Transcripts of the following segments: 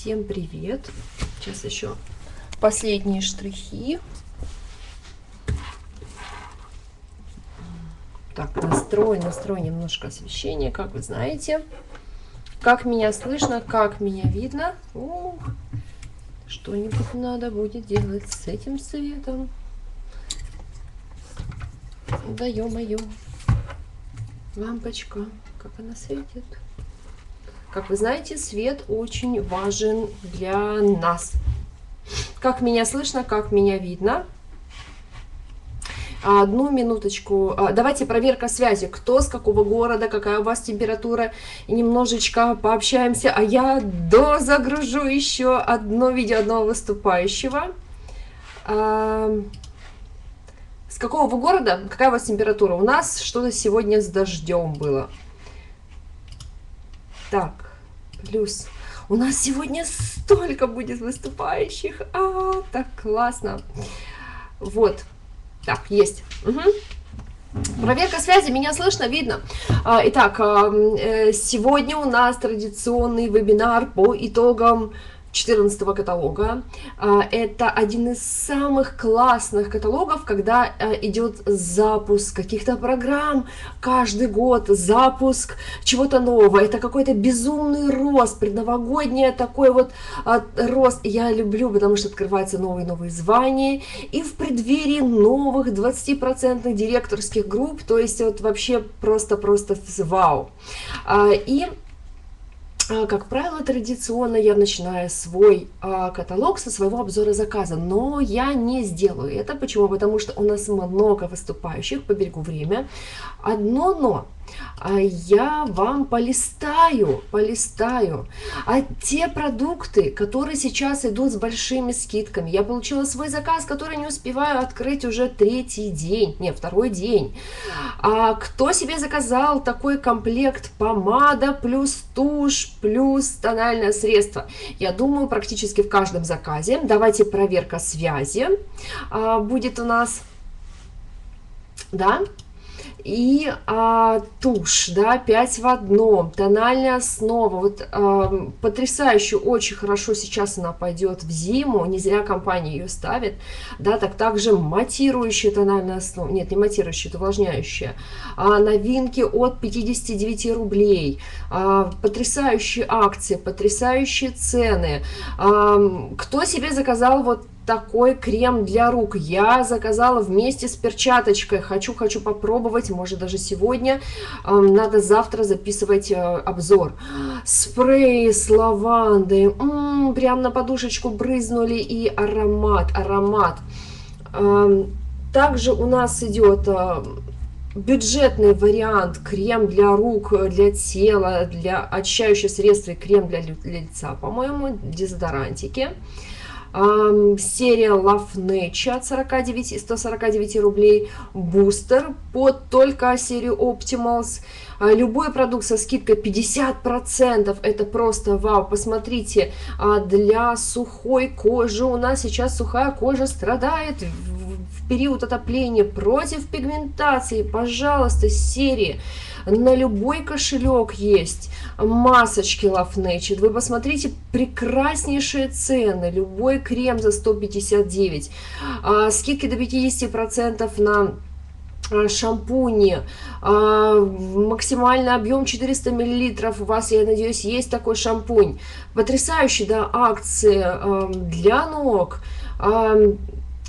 Всем привет! Сейчас еще последние штрихи. Так, настрой, настрой немножко освещения, как вы знаете. Как меня слышно, как меня видно. Что-нибудь надо будет делать с этим цветом. Да ё-моё. Лампочка, как она светит. Как вы знаете, свет очень важен для нас. Как меня слышно, как меня видно. Одну минуточку. А, давайте проверка связи. Кто с какого города, какая у вас температура. немножечко пообщаемся. А я дозагружу еще одно видео одного выступающего. А, с какого вы города? Какая у вас температура? У нас что-то сегодня с дождем было. Так, плюс. У нас сегодня столько будет выступающих. А, так классно. Вот. Так, есть. Угу. Проверка связи, меня слышно, видно. А, итак, э, сегодня у нас традиционный вебинар по итогам 14 каталога. А, это один из самых классных каталогов, когда а, идет запуск каких-то программ каждый год, запуск чего-то нового. Это какой-то безумный рост, предновогодний такой вот а, рост. Я люблю, потому что открываются новые-новые звания. И в преддверии новых 20% директорских групп, то есть вот вообще просто-просто вау. И а, как правило, традиционно я начинаю свой а, каталог со своего обзора заказа, но я не сделаю это. Почему? Потому что у нас много выступающих, поберегу время. Одно но. А я вам полистаю, полистаю. А те продукты, которые сейчас идут с большими скидками, я получила свой заказ, который не успеваю открыть уже третий день, не, второй день. А кто себе заказал такой комплект помада плюс тушь плюс тональное средство? Я думаю, практически в каждом заказе. Давайте проверка связи а, будет у нас. Да? И а, тушь, да, 5 в одном, тональная основа, вот а, потрясающе, очень хорошо сейчас она пойдет в зиму, не зря компания ее ставит, да, так также матирующая тональная основа, нет, не матирующая, это увлажняющая, а, новинки от 59 рублей, а, потрясающие акции, потрясающие цены, а, кто себе заказал вот такой крем для рук. Я заказала вместе с перчаточкой. Хочу, хочу попробовать, может даже сегодня. Надо завтра записывать э, обзор. Спрей с лавандой. М -м, прям на подушечку брызнули и аромат, аромат. Также у нас идет э, бюджетный вариант крем для рук, для тела, для очищающих средств и крем для лица, по-моему, дезодорантики серия Love Nature от 49, 149 рублей, бустер под только серию Optimals, а, любой продукт со скидкой 50%, это просто вау, посмотрите, а, для сухой кожи, у нас сейчас сухая кожа страдает период отопления, против пигментации, пожалуйста, серии на любой кошелек есть масочки Love Nature. Вы посмотрите, прекраснейшие цены. Любой крем за 159. А, скидки до 50% на а, шампуни, а, максимальный объем 400 миллилитров, у вас, я надеюсь, есть такой шампунь. Потрясающие, да, акции для ног.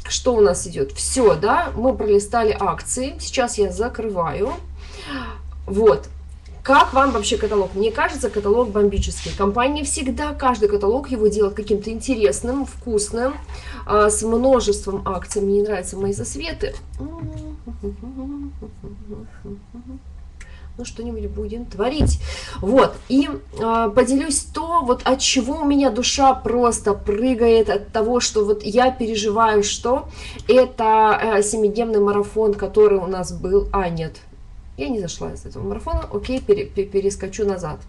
Что у нас идет? Все, да, мы пролистали акции, сейчас я закрываю. Вот. Как вам вообще каталог? Мне кажется, каталог бомбический. Компания всегда, каждый каталог его делает каким-то интересным, вкусным, а, с множеством акций. Мне не нравятся мои засветы. Ну, что-нибудь будем творить. Вот, и э, поделюсь то, вот от чего у меня душа просто прыгает, от того, что вот я переживаю, что это э, семидневный марафон, который у нас был, а, нет, я не зашла из этого марафона, окей, пере, перескочу назад.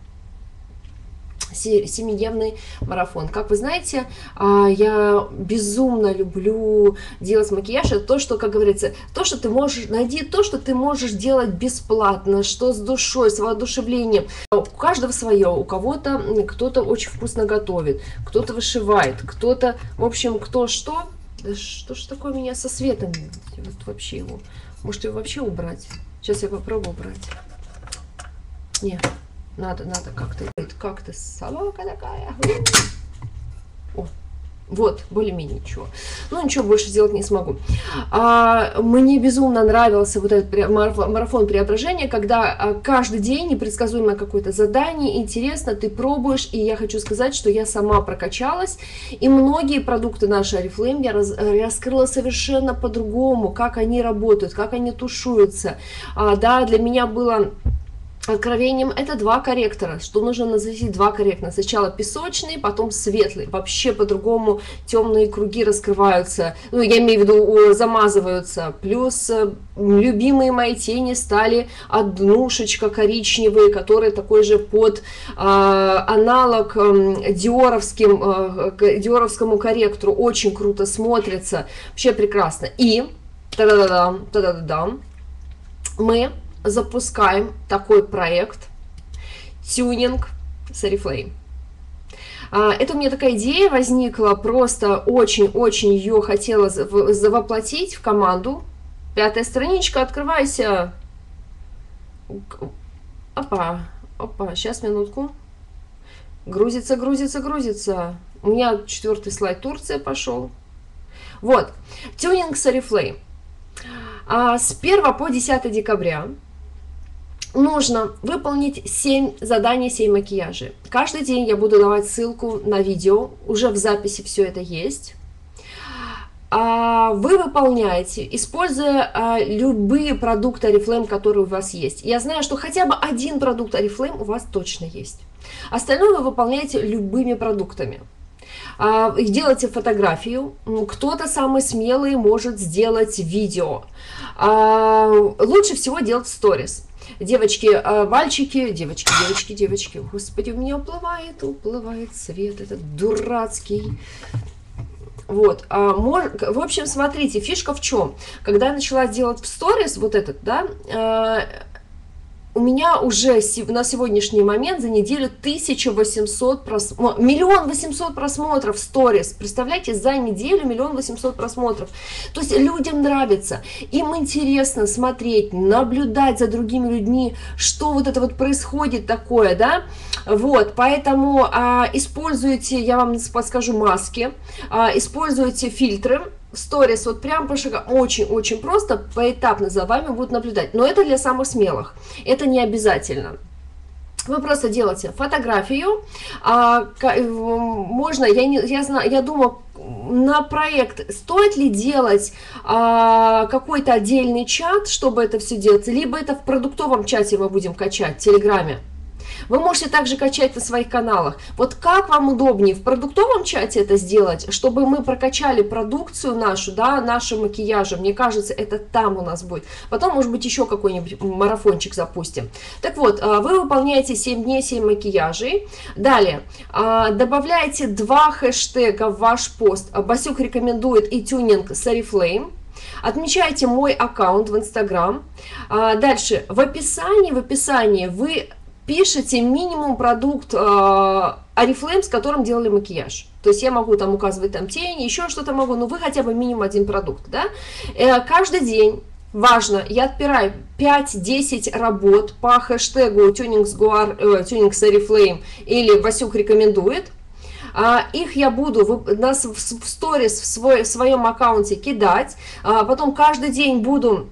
Семидневный марафон. Как вы знаете, а, я безумно люблю делать макияж. Это то, что, как говорится, то, что ты можешь, найди то, что ты можешь делать бесплатно, что с душой, с воодушевлением. У каждого свое, у кого-то кто-то очень вкусно готовит, кто-то вышивает, кто-то, в общем, кто что. Да что ж такое у меня со светом? Вот вообще его. Может его вообще убрать? Сейчас я попробую убрать. Нет. Надо, надо как-то, как-то собака такая. О, вот, более-менее ничего. Ну, ничего больше сделать не смогу. А, мне безумно нравился вот этот марафон преображения, когда а, каждый день непредсказуемое какое-то задание, интересно, ты пробуешь, и я хочу сказать, что я сама прокачалась, и многие продукты нашей Oriflame я раз, раскрыла совершенно по-другому, как они работают, как они тушуются. А, да, для меня было откровением это два корректора, что нужно наносить два корректора. Сначала песочный, потом светлый. Вообще по-другому темные круги раскрываются, ну я имею в виду замазываются. Плюс э, любимые мои тени стали однушечка коричневые, которые такой же под э, аналог э, диоровским, э, диоровскому корректору. Очень круто смотрится, вообще прекрасно. И, та-да-да-дам, та-да-да-дам, мы запускаем такой проект тюнинг с Oriflame. А, это у меня такая идея возникла, просто очень-очень ее хотела завоплотить в команду. Пятая страничка, открывайся. Опа, опа, сейчас, минутку. Грузится, грузится, грузится. У меня четвертый слайд Турция пошел. Вот, тюнинг с Oriflame. А с 1 по 10 декабря нужно выполнить 7 заданий, 7 макияжей. Каждый день я буду давать ссылку на видео, уже в записи все это есть. А, вы выполняете, используя а, любые продукты Oriflame, которые у вас есть. Я знаю, что хотя бы один продукт Oriflame у вас точно есть. Остальное вы выполняете любыми продуктами. А, делайте фотографию, кто-то самый смелый может сделать видео. Лучше всего делать сторис девочки, э, девочки, девочки, девочки. Господи, у меня уплывает, уплывает свет этот дурацкий. Вот, а, мож, в общем, смотрите, фишка в чем? Когда я начала делать в сторис вот этот, да, э, у меня уже на сегодняшний момент за неделю 1800 просмотров, миллион восемьсот просмотров сторис. Представляете, за неделю миллион восемьсот просмотров. То есть людям нравится, им интересно смотреть, наблюдать за другими людьми, что вот это вот происходит такое, да. Вот, поэтому а, используйте, я вам подскажу, маски, а, используйте фильтры, сторис вот прям по шагам, очень-очень просто, поэтапно за вами будут наблюдать. Но это для самых смелых, это не обязательно. Вы просто делаете фотографию, а, можно, я, не, я, знаю, я думаю, на проект стоит ли делать а, какой-то отдельный чат, чтобы это все делать, либо это в продуктовом чате мы будем качать, в Телеграме. Вы можете также качать на своих каналах. Вот как вам удобнее в продуктовом чате это сделать, чтобы мы прокачали продукцию нашу, да, наши макияжи. Мне кажется, это там у нас будет. Потом, может быть, еще какой-нибудь марафончик запустим. Так вот, а, вы выполняете 7 дней, 7 макияжей. Далее, а, добавляете два хэштега в ваш пост. Басюк рекомендует и тюнинг с Oriflame. Отмечайте мой аккаунт в Инстаграм. А, дальше, в описании, в описании вы пишете минимум продукт э, с которым делали макияж. То есть я могу там указывать там тени, еще что-то могу, но вы хотя бы минимум один продукт, да. Э, каждый день Важно, я отпираю 5-10 работ по хэштегу Tuningsguar, э, Tunings Oriflame или Васюк рекомендует. А, их я буду в, нас в, в сторис в, свой, в своем аккаунте кидать. А, потом каждый день буду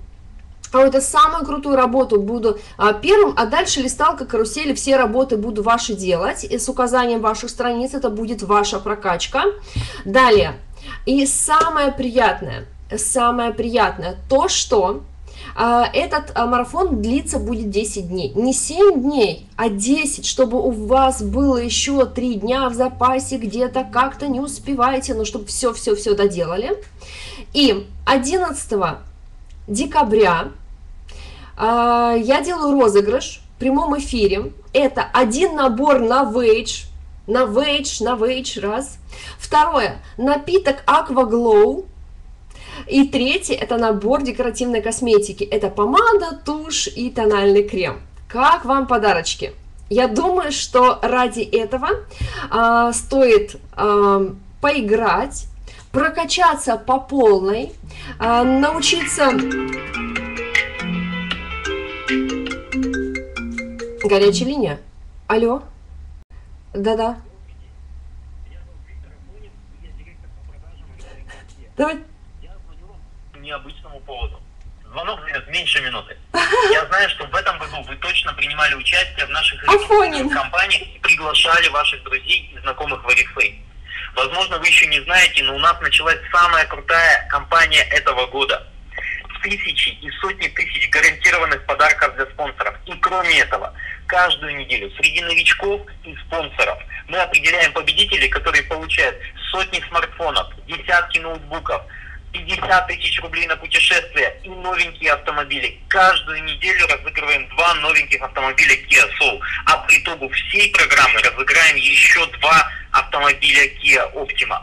какую-то самую крутую работу буду а, первым, а дальше листалка, карусели, все работы буду ваши делать, и с указанием ваших страниц, это будет ваша прокачка. Далее, и самое приятное, самое приятное, то, что а, этот а, марафон длится будет 10 дней. Не 7 дней, а 10, чтобы у вас было еще 3 дня в запасе, где-то как-то не успеваете, но чтобы все-все-все доделали. И 11 декабря а, я делаю розыгрыш в прямом эфире. Это один набор на Wage, на вейдж, на вейдж, раз. Второе, напиток Aqua Glow. И третье, это набор декоративной косметики. Это помада, тушь и тональный крем. Как вам подарочки? Я думаю, что ради этого а, стоит а, поиграть, прокачаться по полной, а, научиться... Горячая линия. Алло. Да-да. Давай. Необычному поводу. Звонок займет меньше минуты. Я знаю, что в этом году вы точно принимали участие в наших компаниях и приглашали ваших друзей и знакомых в Oriflame. Возможно, вы еще не знаете, но у нас началась самая крутая кампания этого года. Тысячи и сотни тысяч гарантированных подарков для спонсоров. И кроме этого, каждую неделю среди новичков и спонсоров мы определяем победителей, которые получают сотни смартфонов, десятки ноутбуков, 50 тысяч рублей на путешествия и новенькие автомобили. Каждую неделю разыгрываем два новеньких автомобиля Kia Soul. А по итогу всей программы разыграем еще два автомобиля Kia Optima.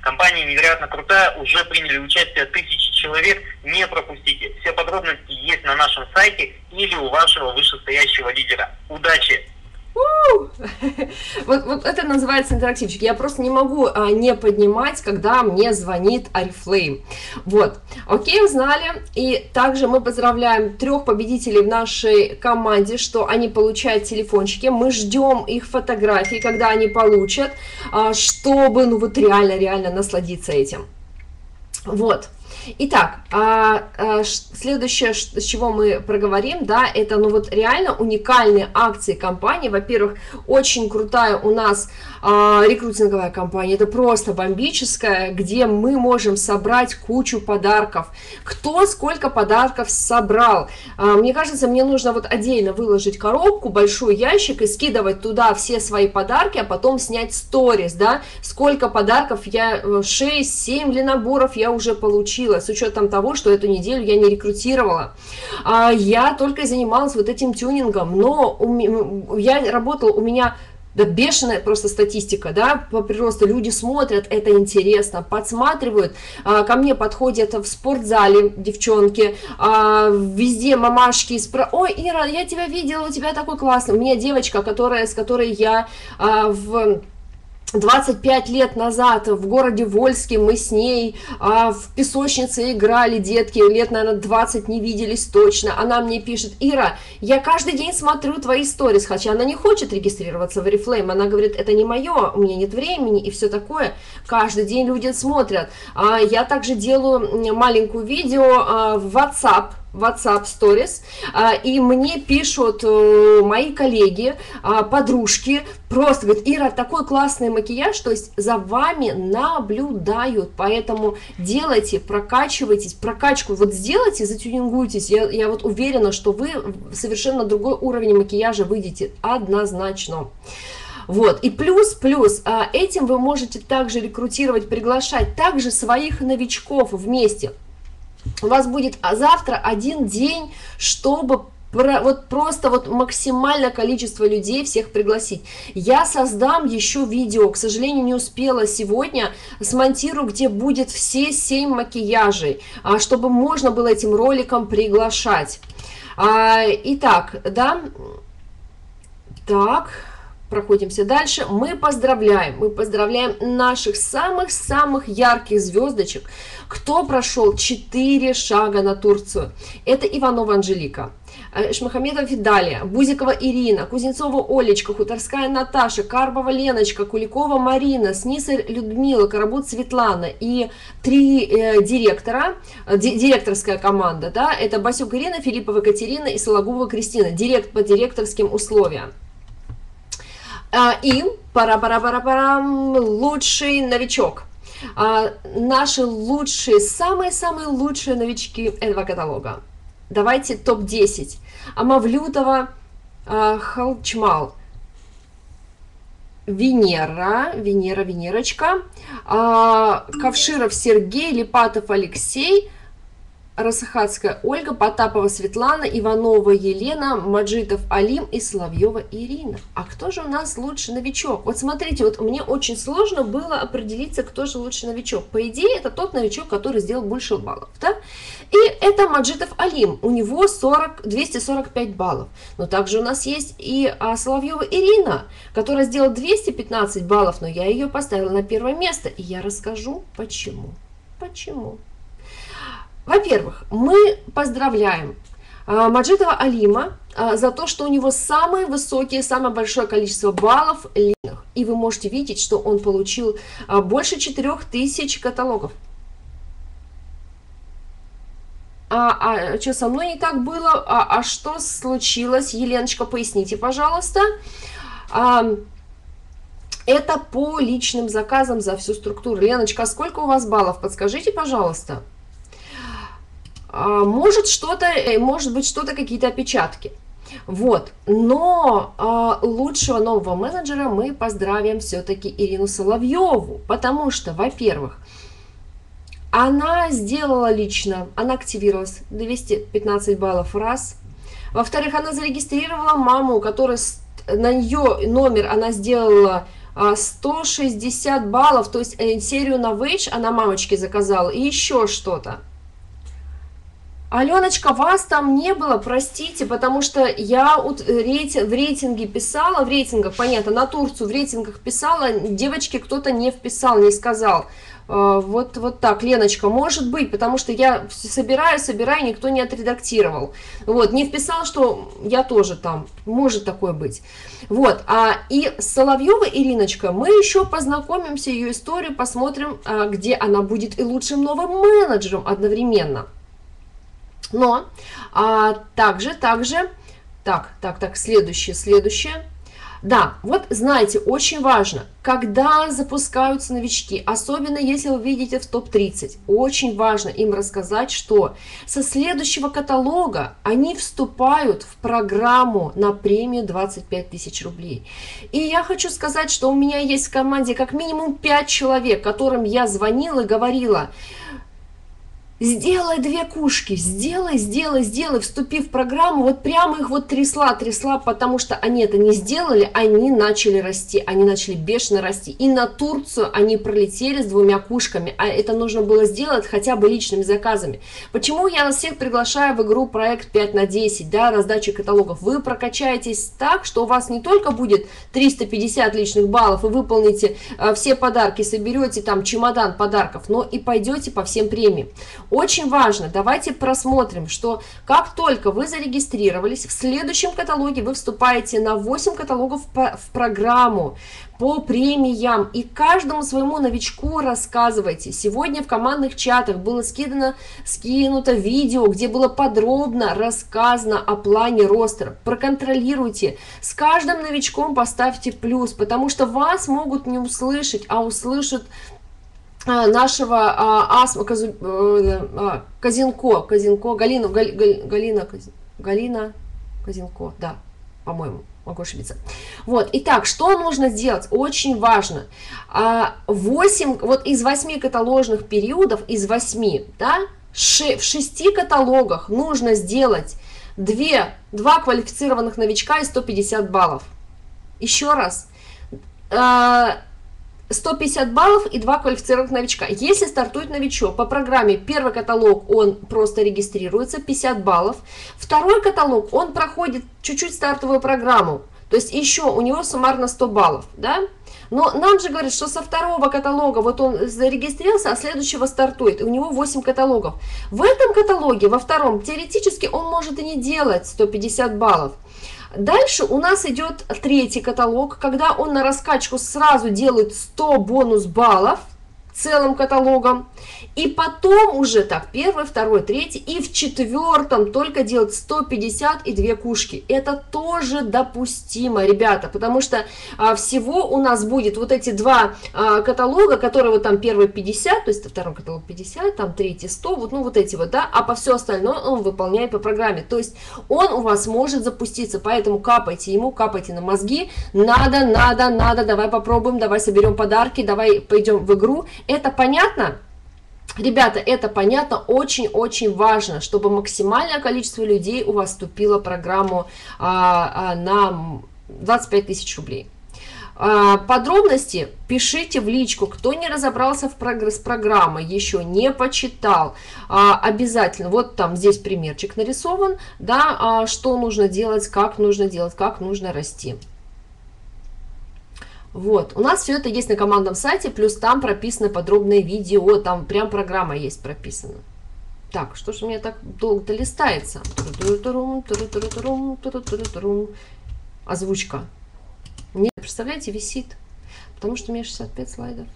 Компания невероятно крутая, уже приняли участие тысячи человек, не пропустите. Все подробности есть на нашем сайте или у вашего вышестоящего лидера. Удачи! Вот, вот это называется интерактивчик. Я просто не могу а, не поднимать, когда мне звонит Арифлейм. Вот. Окей, узнали. И также мы поздравляем трех победителей в нашей команде, что они получают телефончики. Мы ждем их фотографии, когда они получат, а, чтобы, ну вот реально, реально насладиться этим. Вот. Итак, а, а, следующее, с чего мы проговорим, да, это, ну вот реально уникальные акции компании. Во-первых, очень крутая у нас рекрутинговая компания, это просто бомбическая, где мы можем собрать кучу подарков. Кто сколько подарков собрал? Мне кажется, мне нужно вот отдельно выложить коробку, большой ящик и скидывать туда все свои подарки, а потом снять сторис, да, сколько подарков я, 6-7 э, ли наборов я уже получила с учетом того, что эту неделю я не рекрутировала. А, я только занималась вот этим тюнингом, но я работала, у меня да бешеная просто статистика, да, по приросту. Люди смотрят, это интересно, подсматривают. А, ко мне подходят в спортзале девчонки, а, везде мамашки, спро... ой, Ира, я тебя видела, у тебя такой классный. У меня девочка, которая, с которой я а, в 25 лет назад в городе Вольске мы с ней а, в песочнице играли, детки, лет, наверное, 20 не виделись точно. Она мне пишет, Ира, я каждый день смотрю твои сторис, хотя она не хочет регистрироваться в Oriflame. Она говорит, это не мое, у меня нет времени и все такое. Каждый день люди смотрят. А, я также делаю маленькую видео а, в WhatsApp, WhatsApp Stories, а, и мне пишут э, мои коллеги, а, подружки, просто говорят, Ира, такой классный макияж, то есть за вами наблюдают, поэтому делайте, прокачивайтесь, прокачку вот сделайте, затюнингуйтесь, я, я вот уверена, что вы совершенно другой уровень макияжа выйдете однозначно. Вот, и плюс, плюс, а, этим вы можете также рекрутировать, приглашать также своих новичков вместе, у вас будет а завтра один день, чтобы про, вот просто вот максимальное количество людей всех пригласить. Я создам еще видео, к сожалению, не успела сегодня, смонтирую, где будет все 7 макияжей, а, чтобы можно было этим роликом приглашать. А, итак, да, так проходимся дальше. Мы поздравляем, мы поздравляем наших самых-самых ярких звездочек, кто прошел 4 шага на Турцию. Это Иванова Анжелика. Э, Шмахамедова Фидалия, Бузикова Ирина, Кузнецова Олечка, Хуторская Наташа, Карбова Леночка, Куликова Марина, Снисарь Людмила, Карабут Светлана и три э, директора, э, директорская команда, да, это Басюк Ирина, Филиппова Катерина и Сологубова Кристина, директ по директорским условиям. А, и пара-пара-пара-пара, лучший новичок. А, наши лучшие, самые-самые лучшие новички этого каталога. Давайте топ-10. Амавлютова, а, Халчмал, Венера, Венера, Венерочка, а, Ковширов Сергей, Липатов Алексей, Росахатская Ольга, Потапова Светлана, Иванова Елена, Маджитов Алим и Соловьева Ирина. А кто же у нас лучший новичок? Вот смотрите, вот мне очень сложно было определиться, кто же лучший новичок. По идее, это тот новичок, который сделал больше баллов, да? И это Маджитов Алим, у него 40, 245 баллов. Но также у нас есть и а, Соловьева Ирина, которая сделала 215 баллов, но я ее поставила на первое место. И я расскажу, почему. Почему? Во-первых, мы поздравляем а, Маджидова Алима а, за то, что у него самые высокие, самое большое количество баллов линах. И вы можете видеть, что он получил а, больше 4000 каталогов. А, а что со мной не так было? А, а что случилось? Еленочка, поясните, пожалуйста. А, это по личным заказам за всю структуру. Леночка, сколько у вас баллов? Подскажите, пожалуйста. А, может что-то, э, может быть что-то, какие-то опечатки. Вот, но э, лучшего нового менеджера мы поздравим все-таки Ирину Соловьеву, потому что, во-первых, она сделала лично, она активировалась 215 баллов раз. Во-вторых, она зарегистрировала маму, которая на ее номер она сделала 160 а, баллов, то есть э, серию на она мамочке заказала и еще что-то. Аленочка, вас там не было, простите, потому что я в рейтинге писала, в рейтингах, понятно, на Турцию в рейтингах писала, девочки кто-то не вписал, не сказал. А, вот, вот так, Леночка, может быть, потому что я собираю, собираю, никто не отредактировал. Вот, не вписал, что я тоже там, может такое быть. Вот, а и с Соловьевой Ириночка мы еще познакомимся, ее историю, посмотрим, а, где она будет и лучшим новым менеджером одновременно. Но а, также, также, так, так, так, следующее, следующее. Да, вот знаете, очень важно, когда запускаются новички, особенно если вы видите в топ-30, очень важно им рассказать, что со следующего каталога они вступают в программу на премию 25 тысяч рублей. И я хочу сказать, что у меня есть в команде как минимум 5 человек, которым я звонила и говорила, Сделай две кушки, сделай, сделай, сделай, вступив в программу, вот прямо их вот трясла, трясла, потому что они это не сделали, они начали расти, они начали бешено расти. И на Турцию они пролетели с двумя кушками, а это нужно было сделать хотя бы личными заказами. Почему я вас всех приглашаю в игру проект 5 на 10, да, раздачи каталогов? Вы прокачаетесь так, что у вас не только будет 350 личных баллов, и выполните э, все подарки, соберете там чемодан подарков, но и пойдете по всем премиям. Очень важно, давайте просмотрим, что как только вы зарегистрировались, в следующем каталоге вы вступаете на 8 каталогов в программу по премиям и каждому своему новичку рассказывайте. Сегодня в командных чатах было скидано, скинуто видео, где было подробно рассказано о плане ростера. Проконтролируйте. С каждым новичком поставьте плюс, потому что вас могут не услышать, а услышат нашего а, Асма Казу, э, а, Казинко, Казинко, Галину, Гал, Гал, Галина, Галина Казинко, да, по-моему, могу ошибиться. Вот, итак, что нужно сделать? Очень важно. 8, вот из 8 каталожных периодов, из 8, да, в 6 каталогах нужно сделать 2, 2 квалифицированных новичка и 150 баллов. Еще раз, 150 баллов и 2 квалифицированных новичка. Если стартует новичок по программе, первый каталог он просто регистрируется, 50 баллов. Второй каталог, он проходит чуть-чуть стартовую программу, то есть еще у него суммарно 100 баллов, да? Но нам же говорят, что со второго каталога вот он зарегистрировался, а следующего стартует, и у него 8 каталогов. В этом каталоге, во втором, теоретически он может и не делать 150 баллов. Дальше у нас идет третий каталог, когда он на раскачку сразу делает 100 бонус баллов целым каталогом. И потом уже так, первый, второй, третий, и в четвертом только делать 150 и 2 кушки. Это тоже допустимо, ребята, потому что а, всего у нас будет вот эти два а, каталога, которые вот там первый 50, то есть второй каталог 50, там третий 100, вот, ну вот эти вот, да, а по все остальное он выполняет по программе. То есть он у вас может запуститься, поэтому капайте ему, капайте на мозги, надо, надо, надо, давай попробуем, давай соберем подарки, давай пойдем в игру. Это понятно? Ребята, это понятно, очень-очень важно, чтобы максимальное количество людей у вас вступило в программу а, а, на 25 тысяч рублей. А, подробности пишите в личку, кто не разобрался в прогресс программы, еще не почитал, а, обязательно, вот там здесь примерчик нарисован, да, а, что нужно делать, как нужно делать, как нужно расти. Вот, у нас все это есть на командном сайте, плюс там прописано подробное видео, там прям программа есть прописана. Так, что же меня так долго-то листается? Озвучка. Нет, представляете, висит. Потому что у меня 65 слайдов.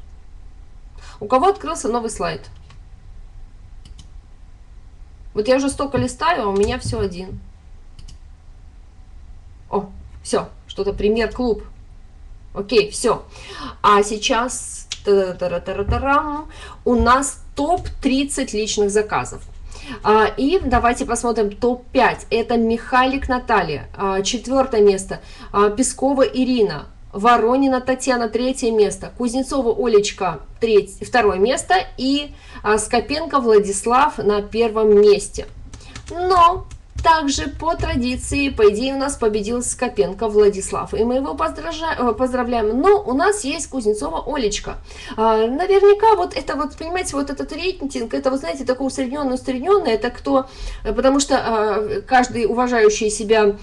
У кого открылся новый слайд? Вот я уже столько листаю, а у меня все один. О, все, что-то пример клуб. Окей, все. А сейчас у нас топ-30 личных заказов. А, и давайте посмотрим топ-5. Это Михалик Наталья, а, четвертое место. А, Пескова Ирина, Воронина Татьяна, третье место. Кузнецова Олечка, треть, второе место. И Скопенко Владислав на первом месте. Но также по традиции, по идее, у нас победил Скопенко Владислав, и мы его э, поздравляем. Но у нас есть Кузнецова Олечка. А, наверняка вот это вот, понимаете, вот этот рейтинг, это, вы знаете, такой усредненный, усредненный, это кто, потому что а, каждый уважающий себя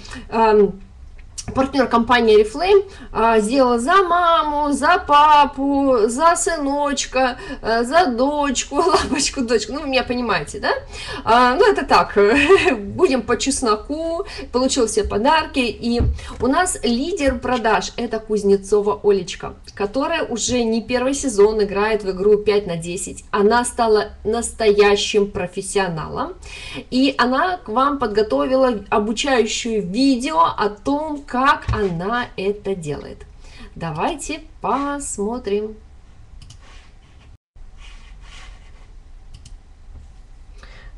партнер компании Reflame а, сделала за маму, за папу, за сыночка, а, за дочку, лапочку, дочку. Ну, вы меня понимаете, да? А, ну, это так, будем по чесноку, получил все подарки. И у нас лидер продаж – это Кузнецова Олечка, которая уже не первый сезон играет в игру 5 на 10. Она стала настоящим профессионалом. И она к вам подготовила обучающее видео о том, как как она это делает. Давайте посмотрим.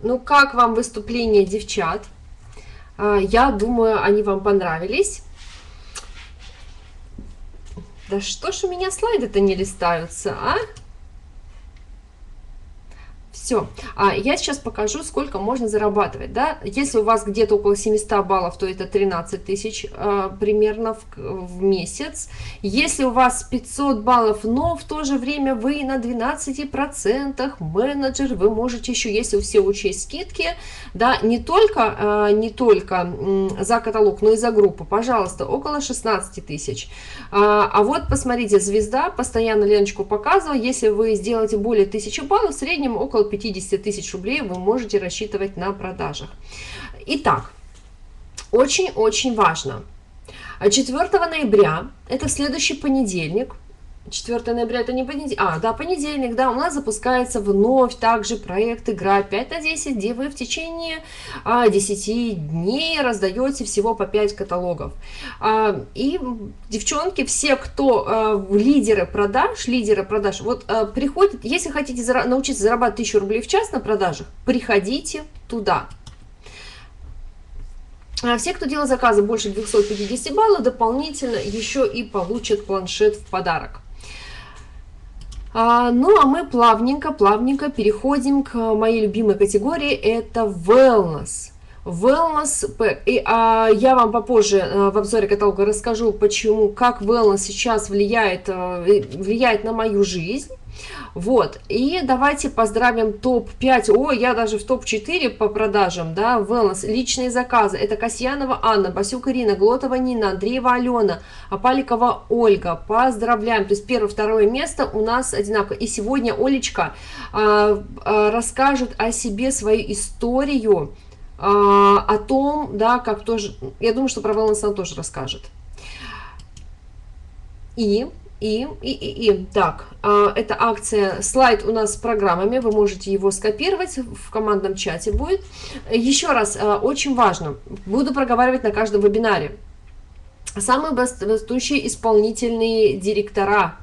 Ну, как вам выступление девчат? А, я думаю, они вам понравились. Да что ж у меня слайды-то не листаются, а? Все. А я сейчас покажу, сколько можно зарабатывать. Да? Если у вас где-то около 700 баллов, то это 13 тысяч э, примерно в, в месяц. Если у вас 500 баллов, но в то же время вы на 12% менеджер, вы можете еще, если все учесть скидки, да, не только, э, не только за каталог, но и за группу, пожалуйста, около 16 тысяч. А, а вот посмотрите, звезда, постоянно Леночку показывала, если вы сделаете более 1000 баллов, в среднем около 5 50 тысяч рублей вы можете рассчитывать на продажах. Итак, очень-очень важно. 4 ноября, это следующий понедельник, 4 ноября это не понедельник, а, да, понедельник, да, у нас запускается вновь также проект игра 5 на 10, где вы в течение а, 10 дней раздаете всего по 5 каталогов. А, и девчонки, все, кто а, лидеры продаж, лидеры продаж, вот а, приходят, если хотите зара научиться зарабатывать 1000 рублей в час на продажах, приходите туда. А все, кто делал заказы больше 250 баллов, дополнительно еще и получат планшет в подарок. А, ну, а мы плавненько, плавненько переходим к моей любимой категории, это wellness. Wellness, и, а, я вам попозже а, в обзоре каталога расскажу, почему, как wellness сейчас влияет, а, влияет на мою жизнь. Вот, и давайте поздравим топ-5, о, я даже в топ-4 по продажам, да, wellness, личные заказы, это Касьянова Анна, Басюк Ирина, Глотова Нина, Андреева Алена, Апаликова Ольга, поздравляем, то есть первое-второе место у нас одинаково, и сегодня Олечка а, а, расскажет о себе свою историю, а, о том, да, как тоже, я думаю, что про wellness она тоже расскажет. И и, и, и, и. Так, а, это акция, слайд у нас с программами, вы можете его скопировать, в командном чате будет. Еще раз, а, очень важно, буду проговаривать на каждом вебинаре. Самые бастующие исполнительные директора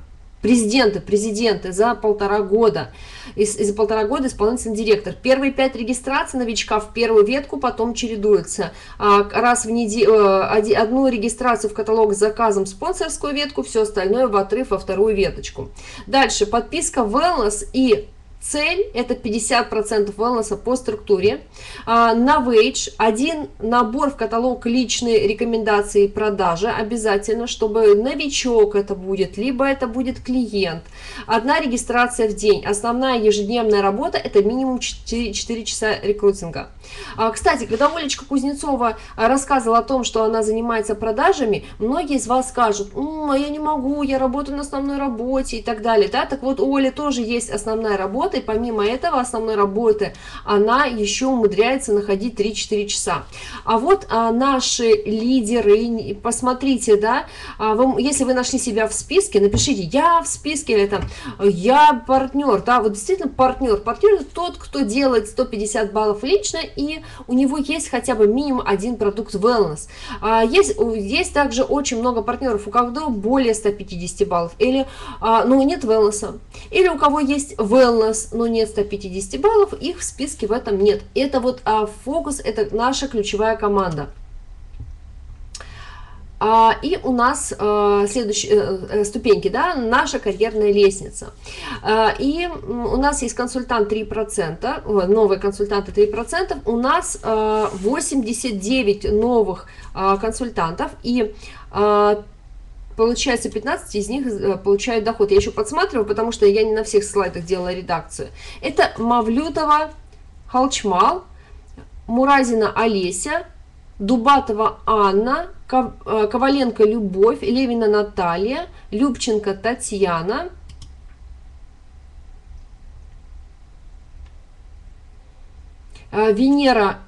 президенты, президенты за полтора года. Из, за полтора года исполнительный директор. Первые пять регистраций новичка в первую ветку потом чередуются. А, раз в неделю, э, одну регистрацию в каталог с заказом спонсорскую ветку, все остальное в отрыв во вторую веточку. Дальше подписка Wellness и цель это 50% wellness по структуре. А, на Wage один набор в каталог личной рекомендации и продажи обязательно, чтобы новичок это будет, либо это будет клиент. Одна регистрация в день. Основная ежедневная работа это минимум 4, 4 часа рекрутинга. А, кстати, когда Олечка Кузнецова рассказывала о том, что она занимается продажами, многие из вас скажут, а я не могу, я работаю на основной работе и так далее. Да? Так вот, у Оли тоже есть основная работа, и помимо этого основной работы она еще умудряется находить 3-4 часа. А вот а, наши лидеры, посмотрите, да, а, вы, если вы нашли себя в списке, напишите «я в списке» или там «я партнер», да, вот действительно партнер. Партнер это тот, кто делает 150 баллов лично и у него есть хотя бы минимум один продукт wellness. А, есть, есть также очень много партнеров, у кого более 150 баллов, или, а, ну, нет wellness, или у кого есть wellness, но нет 150 баллов, их в списке в этом нет. Это вот а, фокус, это наша ключевая команда. А, и у нас а, следующие э, ступеньки, да, наша карьерная лестница. А, и у нас есть консультант 3%, новые консультанты 3%, у нас 89 новых консультантов, и получается 15 из них э, получают доход. Я еще подсматриваю, потому что я не на всех слайдах делала редакцию. Это Мавлютова Халчмал, Муразина Олеся, Дубатова Анна, э, Коваленко Любовь, Левина Наталья, Любченко Татьяна, э, Венера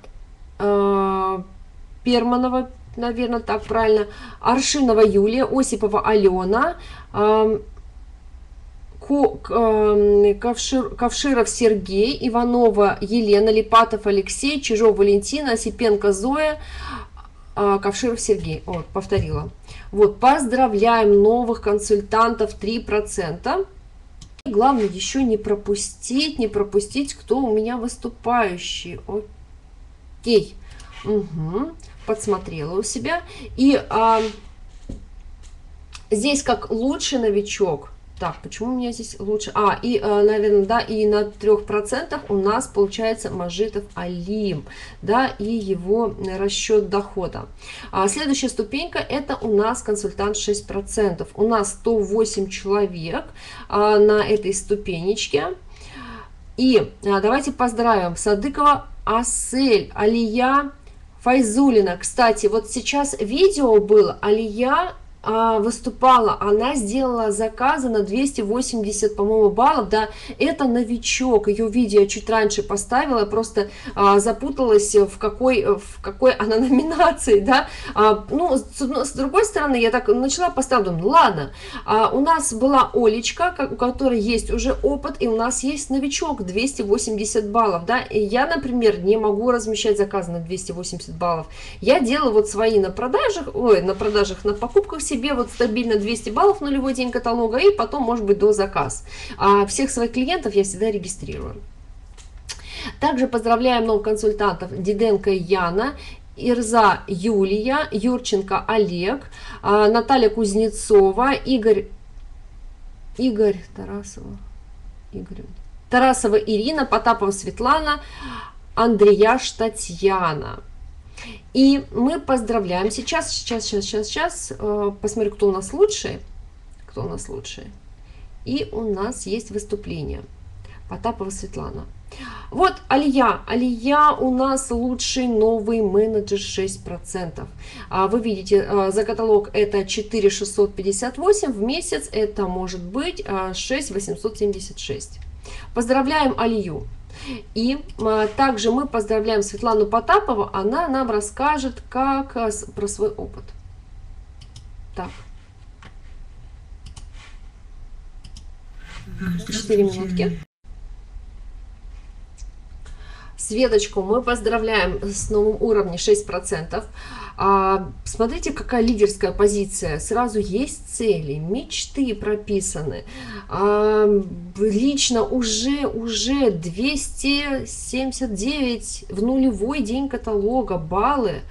Перманова, наверное, так правильно, Аршинова Юлия, Осипова Алена, Ковшир, Ковширов Сергей, Иванова Елена, Липатов Алексей, Чижов Валентина, Осипенко Зоя, а, Ковширов Сергей. Вот, повторила. Вот, поздравляем новых консультантов 3%. И главное еще не пропустить, не пропустить, кто у меня выступающий. Окей. Угу. Подсмотрела у себя. И а, здесь как лучший новичок – так, почему у меня здесь лучше? А, и, э, наверное, да, и на 3% у нас получается Мажитов Алим, да, и его расчет дохода. А следующая ступенька, это у нас консультант 6%. У нас 108 человек а, на этой ступенечке. И а, давайте поздравим Садыкова Асель, Алия Файзулина. Кстати, вот сейчас видео было, Алия выступала, она сделала заказы на 280, по-моему, баллов, да, это новичок, ее видео чуть раньше поставила, просто а, запуталась в какой, в какой она номинации, да, а, ну, с, с другой стороны, я так начала поставить, думаю, ну, ладно, а, у нас была Олечка, у которой есть уже опыт, и у нас есть новичок, 280 баллов, да, и я, например, не могу размещать заказы на 280 баллов, я делаю вот свои на продажах, ой, на продажах, на покупках себе вот стабильно 200 баллов нулевой день каталога и потом, может быть, до заказ. А всех своих клиентов я всегда регистрирую. Также поздравляем новых консультантов Диденко Яна, Ирза Юлия, Юрченко Олег, а, Наталья Кузнецова, Игорь, Игорь Тарасова, Игорь, Тарасова Ирина, Потапова Светлана, Андреяш Татьяна. И мы поздравляем. Сейчас, сейчас, сейчас, сейчас, сейчас. Э, посмотрю, кто у нас лучший. Кто у нас лучший. И у нас есть выступление. Потапова Светлана. Вот Алия. Алия у нас лучший новый менеджер 6%. А вы видите, э, за каталог это 4658, в месяц это может быть 6876. Э, Поздравляем Алию. И а, также мы поздравляем Светлану Потапову, она нам расскажет как а, про свой опыт. Так. Четыре минутки. Светочку мы поздравляем с новым уровнем 6%. А, смотрите, какая лидерская позиция. Сразу есть цели, мечты прописаны. А, лично уже, уже 279 в нулевой день каталога, баллы.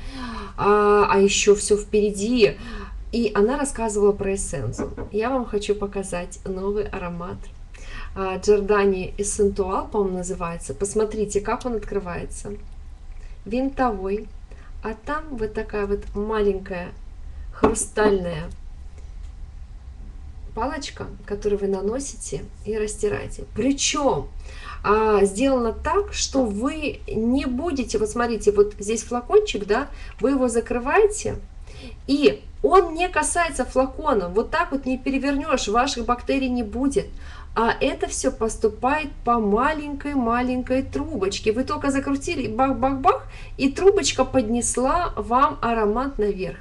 А, а еще все впереди. И она рассказывала про эссенцию. Я вам хочу показать новый аромат Джордани Эссентуал, по-моему, называется. Посмотрите, как он открывается. Винтовой. А там вот такая вот маленькая хрустальная палочка, которую вы наносите и растираете. Причем а, сделано так, что вы не будете, вот смотрите, вот здесь флакончик, да, вы его закрываете, и он не касается флакона, вот так вот не перевернешь, ваших бактерий не будет. А это все поступает по маленькой-маленькой трубочке. Вы только закрутили, бах-бах-бах, и трубочка поднесла вам аромат наверх.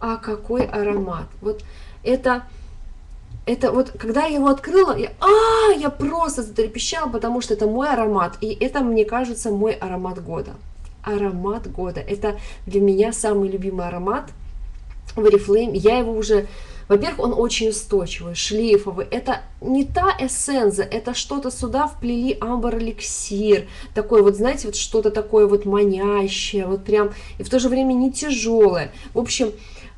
А какой аромат? Вот это это вот, когда я его открыла, я, а, я просто затрепещала, потому что это мой аромат, и это, мне кажется, мой аромат года. Аромат года. Это для меня самый любимый аромат в Oriflame. Я его уже, во-первых, он очень устойчивый, шлейфовый. Это не та эссенза, это что-то сюда вплели амбар эликсир, такой вот, знаете, вот что-то такое вот манящее, вот прям, и в то же время не тяжелое. В общем,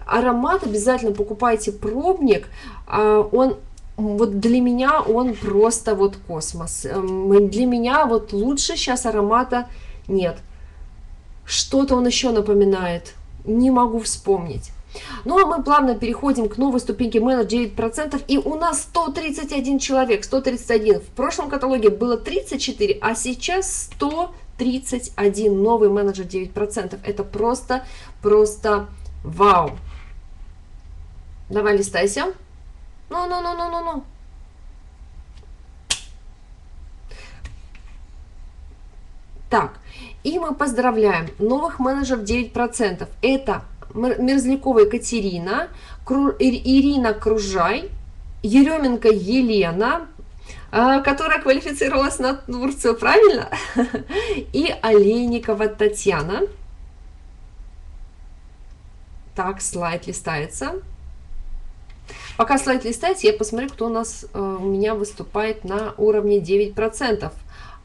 аромат обязательно покупайте пробник, а, он вот для меня он просто вот космос. Эм, для меня вот лучше сейчас аромата нет. Что-то он еще напоминает, не могу вспомнить. Ну а мы плавно переходим к новой ступеньке менеджер 9%, и у нас 131 человек, 131. В прошлом каталоге было 34, а сейчас 131 новый менеджер 9%. Это просто, просто вау. Давай листайся. Ну, ну, ну, ну, ну, ну. Так, и мы поздравляем новых менеджеров 9%. Это Мерзлякова Екатерина, Ирина Кружай, Еременко Елена, а, которая квалифицировалась на Турцию, правильно? И Олейникова Татьяна. Так, слайд листается. Пока слайд листается, я посмотрю, кто у нас э, у меня выступает на уровне 9%.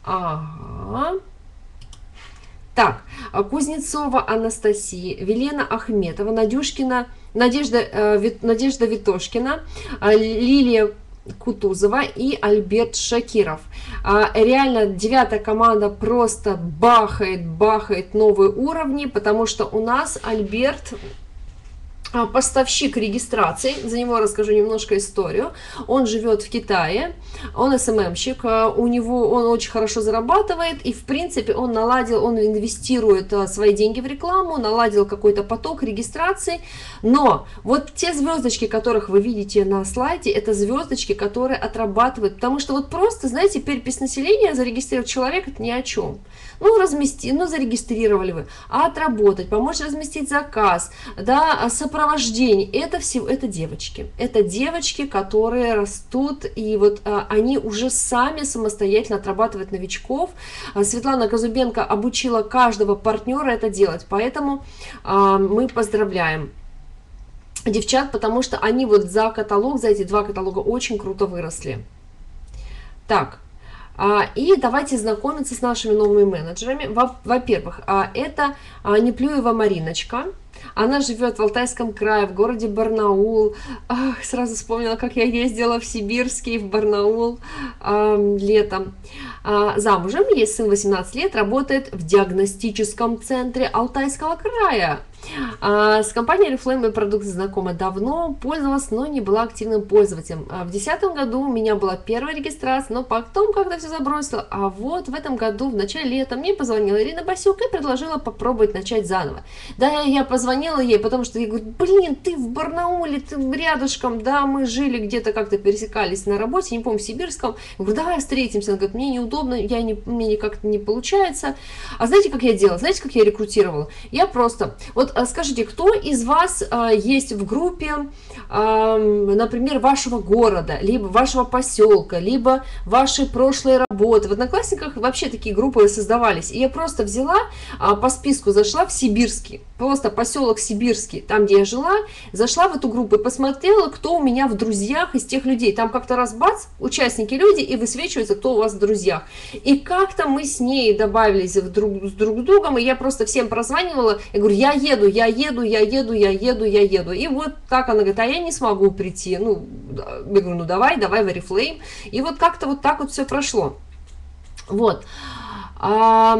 Ага. Так, Кузнецова Анастасия, Велена Ахметова, Надюшкина, Надежда, э, Надежда Витошкина, э, Лилия Кутузова и Альберт Шакиров. Реально девятая команда просто бахает, бахает новые уровни, потому что у нас Альберт поставщик регистрации, за него расскажу немножко историю. Он живет в Китае, он СММщик, а, у него он очень хорошо зарабатывает, и в принципе он наладил, он инвестирует а, свои деньги в рекламу, наладил какой-то поток регистрации, но вот те звездочки, которых вы видите на слайде, это звездочки, которые отрабатывают, потому что вот просто, знаете, перепись населения зарегистрировать человека, это ни о чем. Ну, размести, ну, зарегистрировали вы, а отработать, помочь разместить заказ, да, сопровождение, это все, это девочки. Это девочки, которые растут, и вот а, они уже сами самостоятельно отрабатывают новичков. А, Светлана Казубенко обучила каждого партнера это делать, поэтому а, мы поздравляем девчат, потому что они вот за каталог, за эти два каталога очень круто выросли. Так, а, и давайте знакомиться с нашими новыми менеджерами. Во-первых, а, это а, Неплюева Мариночка. Она живет в Алтайском крае, в городе Барнаул. Ах, сразу вспомнила, как я ездила в Сибирский, в Барнаул э, летом. Э, замужем, есть сын 18 лет, работает в диагностическом центре Алтайского края. А, с компанией Reflame продукт знакома давно, пользовалась, но не была активным пользователем. А в 2010 году у меня была первая регистрация, но потом как-то все забросила. А вот в этом году, в начале лета, мне позвонила Ирина Басюк и предложила попробовать начать заново. Да, я позвонила ей, потому что я говорю, блин, ты в Барнауле, ты рядышком, да, мы жили где-то, как-то пересекались на работе, не помню, в Сибирском. Я говорю, давай встретимся. Она говорит, мне неудобно, я не, мне никак не получается. А знаете, как я делала? Знаете, как я рекрутировала? Я просто, вот скажите, кто из вас а, есть в группе, а, например, вашего города, либо вашего поселка, либо вашей прошлой работы? В Одноклассниках вообще такие группы создавались. И я просто взяла, а, по списку зашла в Сибирский, просто поселок Сибирский, там, где я жила, зашла в эту группу и посмотрела, кто у меня в друзьях из тех людей. Там как-то раз бац, участники люди, и высвечивается, кто у вас в друзьях. И как-то мы с ней добавились в друг, с друг другом, и я просто всем прозванивала, я говорю, я еду, еду, я еду, я еду, я еду, я еду. И вот так она говорит, а я не смогу прийти. Ну, я говорю, ну давай, давай в Oriflame. И вот как-то вот так вот все прошло. Вот. А,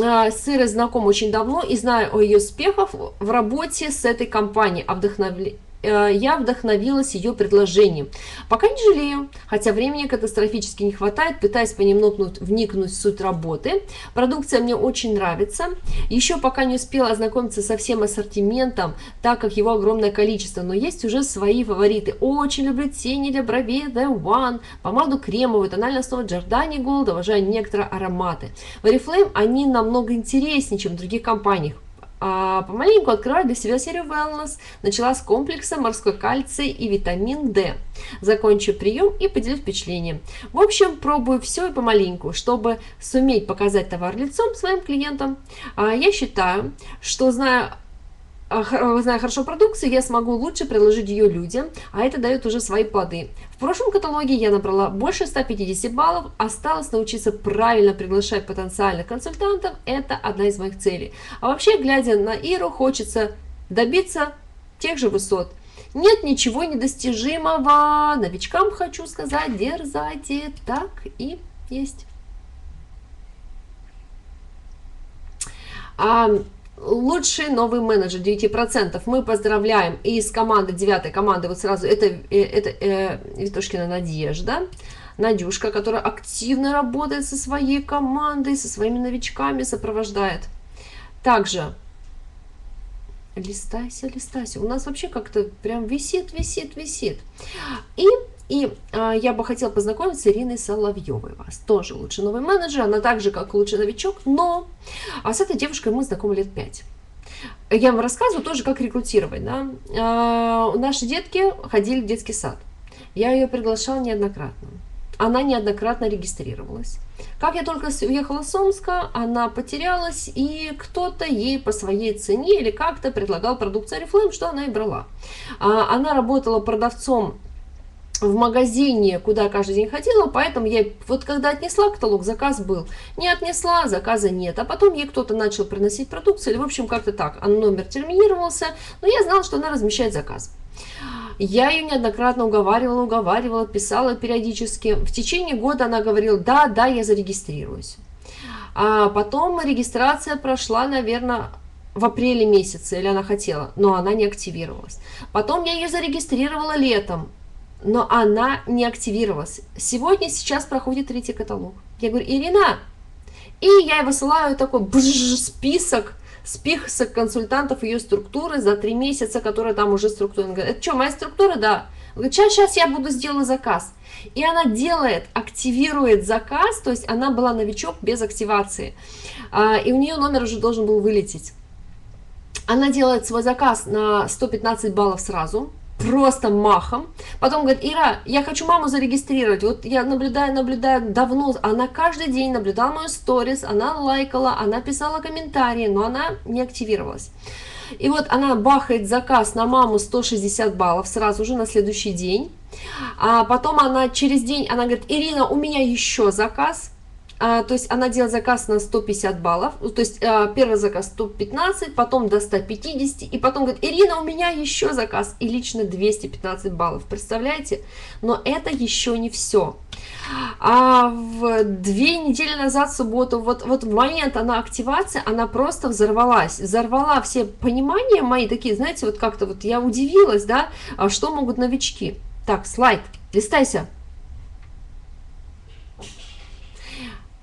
а, знаком очень давно и знаю о ее успехах в работе с этой компанией, о вдохновлении Э, я вдохновилась ее предложением. Пока не жалею, хотя времени катастрофически не хватает, пытаюсь понемногу вникнуть в суть работы. Продукция мне очень нравится. Еще пока не успела ознакомиться со всем ассортиментом, так как его огромное количество, но есть уже свои фавориты. Очень люблю тени для бровей The One, помаду кремовую, тональную основу Giordani Gold, уважаю некоторые ароматы. В Oriflame они намного интереснее, чем в других компаниях а, помаленьку открываю для себя серию Wellness. Начала с комплекса морской кальций и витамин D. Закончу прием и поделюсь впечатлением. В общем, пробую все и помаленьку, чтобы суметь показать товар лицом своим клиентам. А, я считаю, что зная а, зная хорошо продукцию, я смогу лучше предложить ее людям, а это дает уже свои плоды. В прошлом каталоге я набрала больше 150 баллов, осталось научиться правильно приглашать потенциальных консультантов, это одна из моих целей. А вообще, глядя на Иру, хочется добиться тех же высот. Нет ничего недостижимого, новичкам хочу сказать, дерзайте, так и есть. А, лучший новый менеджер 9%. Мы поздравляем из команды, 9 команды, вот сразу, это, э, это э, Витошкина Надежда, Надюшка, которая активно работает со своей командой, со своими новичками, сопровождает. Также листайся, листайся. У нас вообще как-то прям висит, висит, висит. И и а, я бы хотела познакомиться с Ириной Соловьевой. Вас тоже лучший новый менеджер, она так же, как лучший новичок, но а с этой девушкой мы знакомы лет пять. Я вам рассказываю тоже, как рекрутировать. Да? А, наши детки ходили в детский сад. Я ее приглашала неоднократно. Она неоднократно регистрировалась. Как я только уехала с Омска, она потерялась, и кто-то ей по своей цене или как-то предлагал продукцию Oriflame, что она и брала. А, она работала продавцом в магазине, куда каждый день ходила, поэтому я вот когда отнесла каталог, заказ был. Не отнесла, заказа нет. А потом ей кто-то начал приносить продукцию, или в общем как-то так. А номер терминировался, но я знала, что она размещает заказ. Я ее неоднократно уговаривала, уговаривала, писала периодически. В течение года она говорила, да, да, я зарегистрируюсь. А потом регистрация прошла, наверное, в апреле месяце, или она хотела, но она не активировалась. Потом я ее зарегистрировала летом, но она не активировалась. Сегодня, сейчас проходит третий каталог. Я говорю, Ирина, и я ей высылаю такой бж, список, список консультантов ее структуры за три месяца, которая там уже структура. Она говорит, это что, моя структура? Да. Говорит, сейчас, сейчас я буду сделать заказ. И она делает, активирует заказ, то есть она была новичок без активации. А, и у нее номер уже должен был вылететь. Она делает свой заказ на 115 баллов сразу, просто махом. Потом говорит, Ира, я хочу маму зарегистрировать. Вот я наблюдаю, наблюдаю давно. Она каждый день наблюдала мою сторис, она лайкала, она писала комментарии, но она не активировалась. И вот она бахает заказ на маму 160 баллов сразу же на следующий день. А потом она через день, она говорит, Ирина, у меня еще заказ то есть она делает заказ на 150 баллов, то есть а, первый заказ 115, потом до 150, и потом говорит, Ирина, у меня еще заказ, и лично 215 баллов, представляете? Но это еще не все. А в две недели назад, в субботу, вот, вот в момент она активации, она просто взорвалась, взорвала все понимания мои, такие, знаете, вот как-то вот я удивилась, да, а что могут новички. Так, слайд, листайся.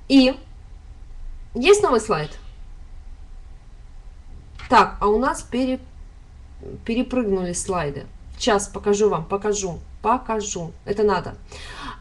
И есть новый слайд? Так, а у нас пере, перепрыгнули слайды. Сейчас покажу вам, покажу, покажу. Это надо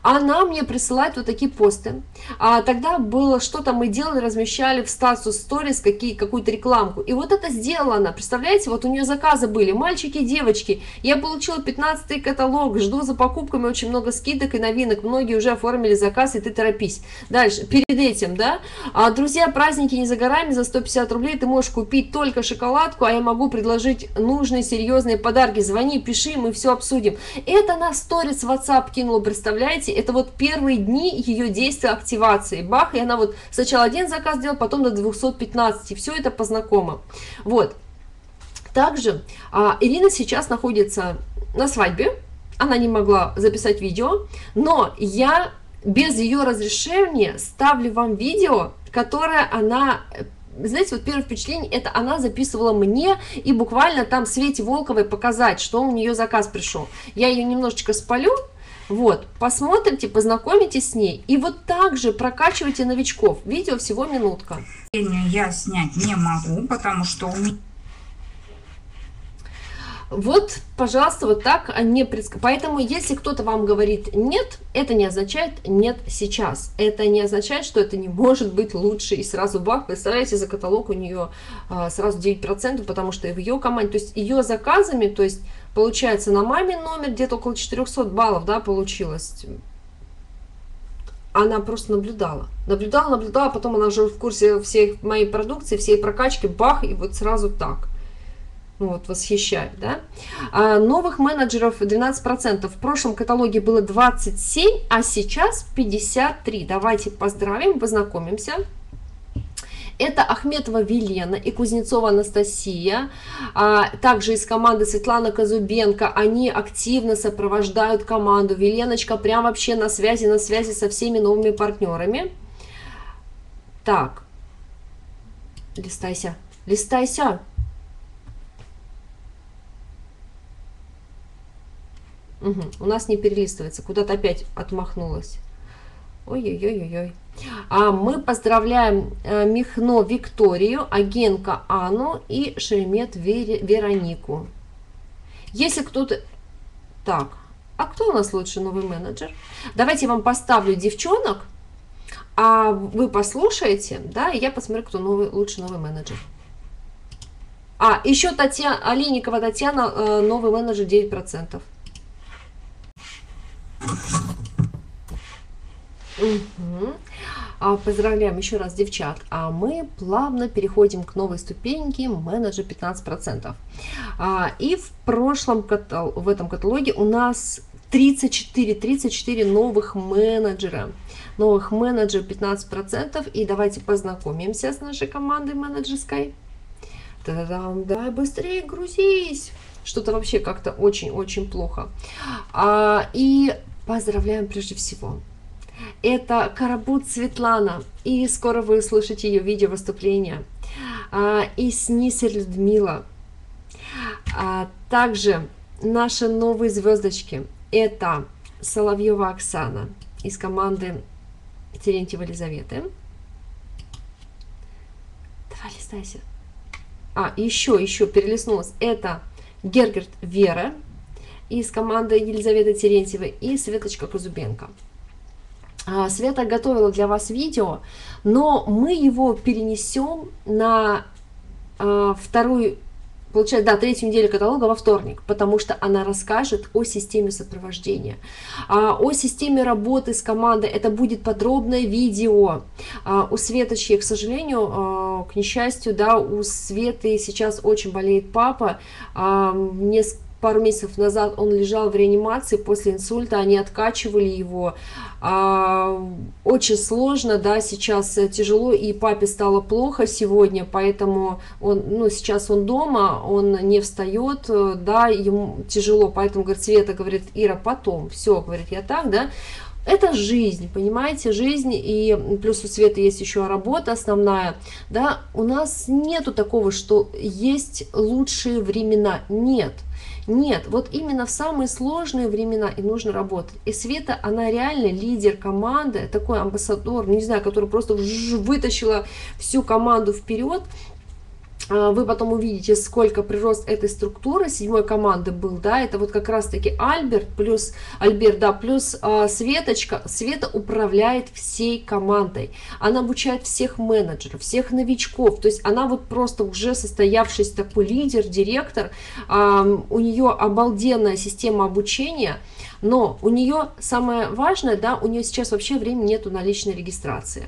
она мне присылает вот такие посты. А тогда было что-то мы делали, размещали в статус сторис какие, какую-то рекламку. И вот это сделала она. Представляете, вот у нее заказы были, мальчики девочки. Я получила 15 каталог, жду за покупками очень много скидок и новинок. Многие уже оформили заказ, и ты торопись. Дальше, перед этим, да, а, друзья, праздники не за горами, за 150 рублей ты можешь купить только шоколадку, а я могу предложить нужные серьезные подарки. Звони, пиши, мы все обсудим. Это на сторис WhatsApp кинула, представляете? Это вот первые дни ее действия активации. Бах, и она вот сначала один заказ делала, потом до 215, и все это по знакомым. Вот. Также а, Ирина сейчас находится на свадьбе, она не могла записать видео, но я без ее разрешения ставлю вам видео, которое она знаете, вот первое впечатление, это она записывала мне и буквально там Свете Волковой показать, что у нее заказ пришел. Я ее немножечко спалю, вот, посмотрите, познакомитесь с ней. И вот так же прокачивайте новичков. Видео всего минутка. Я снять не могу, потому что у меня вот, пожалуйста, вот так не предск... Поэтому, если кто-то вам говорит нет, это не означает нет сейчас. Это не означает, что это не может быть лучше. И сразу бах, представляете, за каталог у нее а, сразу 9%, потому что в ее команде, то есть ее заказами, то есть получается на маме номер где-то около 400 баллов, да, получилось она просто наблюдала. Наблюдала, наблюдала, потом она уже в курсе всей моей продукции, всей прокачки, бах, и вот сразу так ну, вот, восхищает, да. А новых менеджеров 12%. В прошлом каталоге было 27, а сейчас 53. Давайте поздравим, познакомимся. Это Ахметова Велена и Кузнецова Анастасия, а, также из команды Светлана Казубенко. Они активно сопровождают команду. Веленочка прям вообще на связи, на связи со всеми новыми партнерами. Так, листайся, листайся. Угу. У нас не перелистывается, куда-то опять отмахнулась. Ой-ой-ой-ой. А мы поздравляем э, Михно Викторию, Агенко Анну и Шеремет Веронику. Если кто-то... Так, а кто у нас лучший новый менеджер? Давайте я вам поставлю девчонок, а вы послушаете, да, и я посмотрю, кто новый, лучший новый менеджер. А, еще Татьяна, Татьяна, э, новый менеджер 9%. Угу. А, поздравляем еще раз, девчат. А мы плавно переходим к новой ступеньке менеджер 15%. А, и в прошлом в этом каталоге у нас 34, 34 новых менеджера. Новых менеджеров 15%. И давайте познакомимся с нашей командой менеджерской. Та-дам, давай быстрее грузись. Что-то вообще как-то очень-очень плохо. А, и поздравляем прежде всего. Это Карабут Светлана, и скоро вы услышите ее видео выступление. А, и Снисер Людмила. А, также наши новые звездочки. Это Соловьева Оксана из команды Терентьева Елизаветы. Давай, листайся. А, еще, еще перелистнулась. Это Гергерт Вера из команды Елизаветы Терентьевой и Светочка Кузубенко. А, Света готовила для вас видео, но мы его перенесем на а, вторую, получается, да, третью неделю каталога во вторник, потому что она расскажет о системе сопровождения, а, о системе работы с командой. Это будет подробное видео. У Светочки, к сожалению, к несчастью, да, у Светы сейчас очень болеет папа. Несколько пару месяцев назад он лежал в реанимации после инсульта, они откачивали его. А, очень сложно, да, сейчас э, тяжело, и папе стало плохо сегодня, поэтому он, ну, сейчас он дома, он не встает, э, да, ему тяжело, поэтому, говорит, Света, говорит, Ира, потом, все, говорит, я так, да, это жизнь, понимаете, жизнь, и плюс у Света есть еще работа основная, да, у нас нету такого, что есть лучшие времена, нет, нет, вот именно в самые сложные времена и нужно работать. И Света, она реально лидер команды, такой амбассадор, не знаю, который просто вытащила всю команду вперед. А, вы потом увидите, сколько прирост этой структуры седьмой команды был, да, это вот как раз-таки Альберт плюс Альберт, да, плюс а, Светочка. Света управляет всей командой, она обучает всех менеджеров, всех новичков, то есть она вот просто уже состоявшийся такой лидер, директор, а, у нее обалденная система обучения, но у нее самое важное, да, у нее сейчас вообще времени нету на личной регистрации.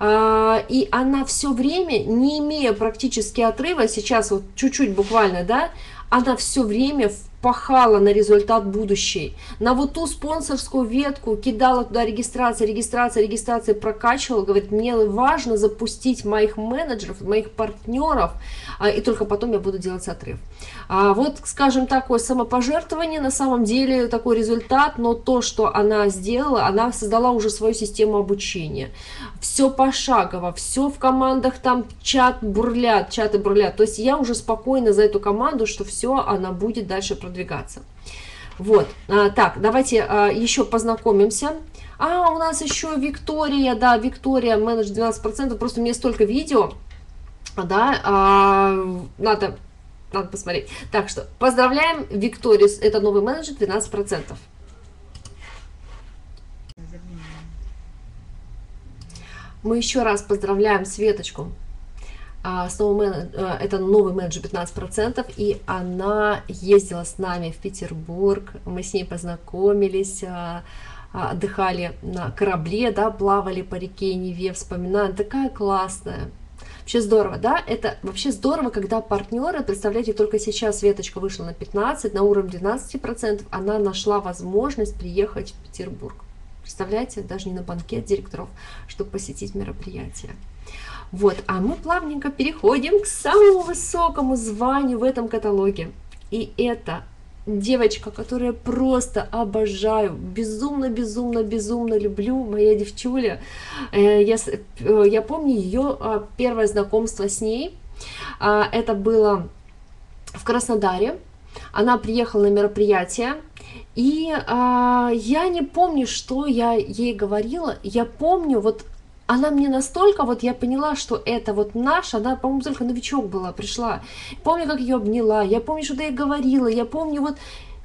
А, и она все время, не имея практически отрыва, сейчас вот чуть-чуть буквально, да, она все время пахала на результат будущий. На вот ту спонсорскую ветку кидала туда регистрация, регистрация, регистрация, прокачивала. Говорит, мне важно запустить моих менеджеров, моих партнеров, а, и только потом я буду делать отрыв. А вот, скажем, такое самопожертвование, на самом деле такой результат, но то, что она сделала, она создала уже свою систему обучения. Все пошагово, все в командах, там чат бурлят, чаты бурлят. То есть я уже спокойно за эту команду, что все, она будет дальше продвигаться. Вот, а, так, давайте а, еще познакомимся. А, у нас еще Виктория, да, Виктория, менеджер 12%, просто у меня столько видео, да, а, надо надо посмотреть. Так что поздравляем Викторию, это новый менеджер 12%. Мы еще раз поздравляем Светочку. А, с новым, э, это новый менеджер 15%, и она ездила с нами в Петербург, мы с ней познакомились, а, а, отдыхали на корабле, да, плавали по реке Неве, вспоминаем, такая классная, Вообще здорово, да? Это вообще здорово, когда партнеры, представляете, только сейчас Светочка вышла на 15, на уровне 12%, она нашла возможность приехать в Петербург. Представляете, даже не на банкет директоров, чтобы посетить мероприятие. Вот, а мы плавненько переходим к самому высокому званию в этом каталоге. И это девочка, которую я просто обожаю, безумно, безумно, безумно люблю, моя девчуля. Э, я, э, я помню ее а, первое знакомство с ней. А, это было в Краснодаре. Она приехала на мероприятие, и а, я не помню, что я ей говорила. Я помню, вот она мне настолько, вот я поняла, что это вот наша, она, по-моему, только новичок была, пришла. Помню, как ее обняла, я помню, что я говорила, я помню вот,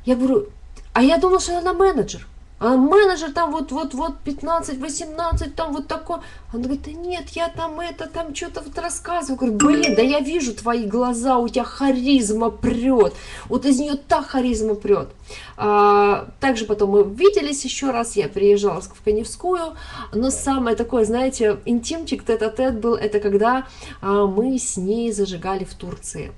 я говорю, а я думала, что она менеджер. А менеджер там вот, вот, вот 15, 18, там вот такой. Он говорит, да нет, я там это, там что-то вот рассказываю. Говорю, блин, да я вижу твои глаза, у тебя харизма прет. Вот из нее так харизма прет. А, также потом мы виделись еще раз, я приезжала в Коневскую. Но самое такое, знаете, интимчик тет-а-тет был, это когда а, мы с ней зажигали в Турции.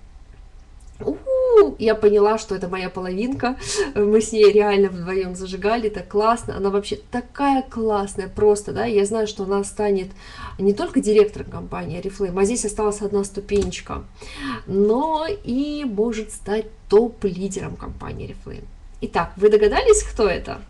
Я поняла, что это моя половинка. Мы с ней реально вдвоем зажигали, так классно. Она вообще такая классная, просто, да. Я знаю, что она станет не только директором компании Oriflame, а здесь осталась одна ступенечка, но и может стать топ-лидером компании Oriflame. Итак, вы догадались, кто это?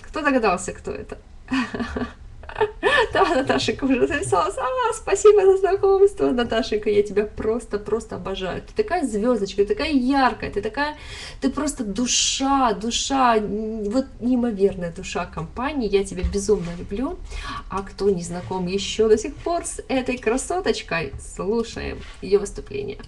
Кто догадался, кто это? Да, Наташенька уже записалась. А, спасибо за знакомство, Наташенька, я тебя просто-просто обожаю. Ты такая звездочка, ты такая яркая, ты такая, ты просто душа, душа, вот неимоверная душа компании. Я тебя безумно люблю. А кто не знаком еще до сих пор с этой красоточкой, слушаем ее выступление.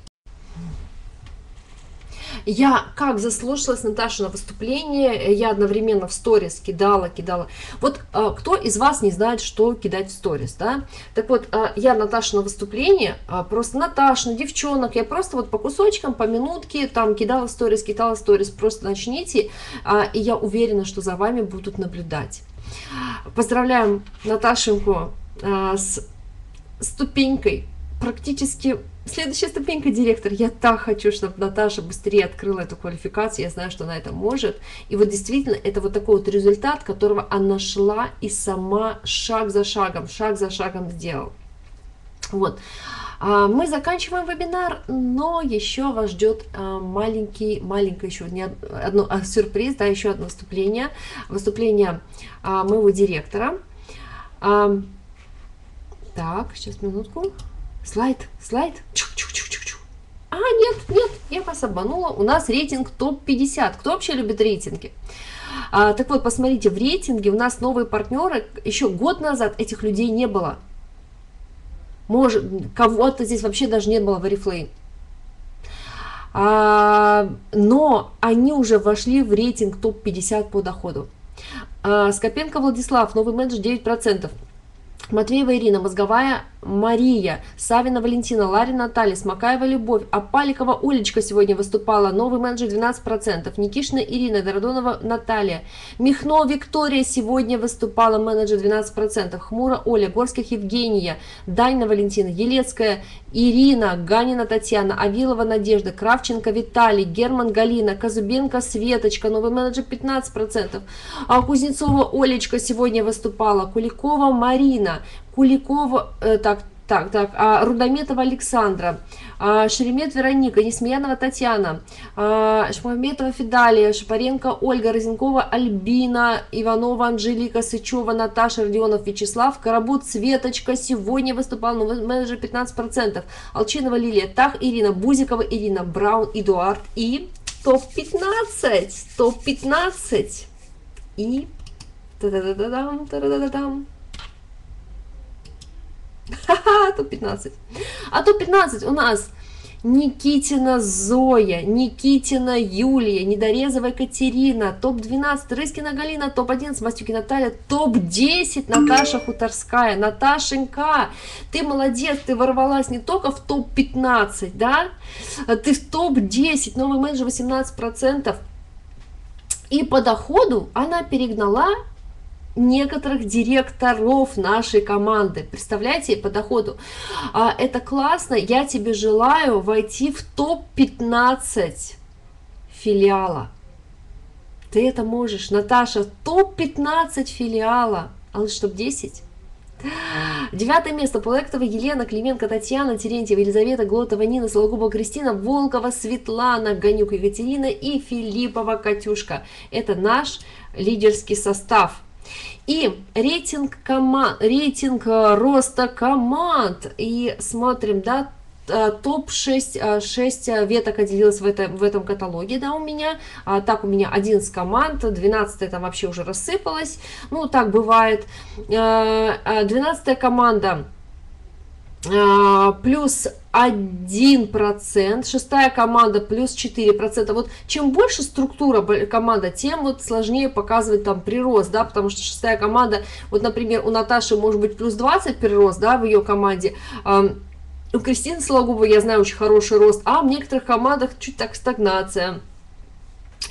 Я как заслушалась Наташа на выступление, я одновременно в сторис кидала, кидала. Вот а, кто из вас не знает, что кидать в сторис, да? Так вот, а, я Наташа на выступление, просто Наташа, девчонок, я просто вот по кусочкам, по минутке там кидала сторис, кидала сторис, просто начните, а, и я уверена, что за вами будут наблюдать. Поздравляем Наташеньку с ступенькой практически Следующая ступенька директор. Я так хочу, чтобы Наташа быстрее открыла эту квалификацию. Я знаю, что она это может. И вот действительно, это вот такой вот результат, которого она шла и сама шаг за шагом, шаг за шагом сделал. Вот. А, мы заканчиваем вебинар, но еще вас ждет а, маленький, маленькое еще не одно, а, сюрприз, да, еще одно выступление. Выступление моего директора. Так, сейчас минутку. Слайд, слайд. А, нет, нет, я вас обманула. У нас рейтинг топ-50. Кто вообще любит рейтинги? А, так вот, посмотрите, в рейтинге у нас новые партнеры. Еще год назад этих людей не было. Может, кого-то здесь вообще даже не было в Oriflame. А, но они уже вошли в рейтинг топ-50 по доходу. А, Скопенко Владислав, новый менеджер 9%. Матвеева Ирина, мозговая Мария, Савина Валентина, Ларина Наталья, Смакаева Любовь, Апаликова Олечка сегодня выступала, новый менеджер 12%, Никишина Ирина, Дородонова Наталья, Михно Виктория сегодня выступала, менеджер 12%, Хмура Оля, Горских Евгения, Дайна Валентина, Елецкая Ирина, Ганина Татьяна, Авилова Надежда, Кравченко Виталий, Герман Галина, Казубенко Светочка, новый менеджер 15%, а Кузнецова Олечка сегодня выступала, Куликова Марина, Куликова, э, так, так, так, а, Рудометова Александра, а, Шеремет Вероника, Несмеянова Татьяна, а, Шмаметова Фидалия, Шапаренко Ольга, Розенкова Альбина, Иванова Анжелика, Сычева Наташа, Родионов Вячеслав, Карабут Светочка, сегодня выступал новый менеджер 15%, Алчинова Лилия, Тах Ирина, Бузикова Ирина, Браун Эдуард и топ-15, топ-15 и та-да-да-да-дам, та-да-да-да-дам. Ха-ха, топ-15. А топ-15 у нас Никитина Зоя, Никитина Юлия, Недорезова Екатерина, топ-12 Рыскина Галина, топ-11 Мастюки Наталья, топ-10 Наташа Хуторская. Наташенька, ты молодец, ты ворвалась не только в топ-15, да, ты в топ-10, новый менеджер 18%. И по доходу она перегнала некоторых директоров нашей команды. Представляете, по доходу. А, это классно. Я тебе желаю войти в топ-15 филиала. Ты это можешь. Наташа, топ-15 филиала. А лучше топ-10. Девятое место. Полектова Елена, Клименко, Татьяна, Терентьева, Елизавета, Глотова, Нина, Сологуба, Кристина, Волкова, Светлана, Ганюк, Екатерина и Филиппова, Катюшка. Это наш лидерский состав. И рейтинг, команд, рейтинг э, роста команд. И смотрим, да, э, топ-6 6 э, веток отделилось в, это, в этом каталоге, да, у меня. А, так, у меня 11 команд, 12 там вообще уже рассыпалась. Ну, так бывает. 12 команда плюс 1%, шестая команда плюс 4%. Вот чем больше структура команда, тем вот сложнее показывать там прирост, да, потому что шестая команда, вот, например, у Наташи может быть плюс 20 прирост, да, в ее команде, у Кристины Сологубовой, я знаю, очень хороший рост, а в некоторых командах чуть так стагнация.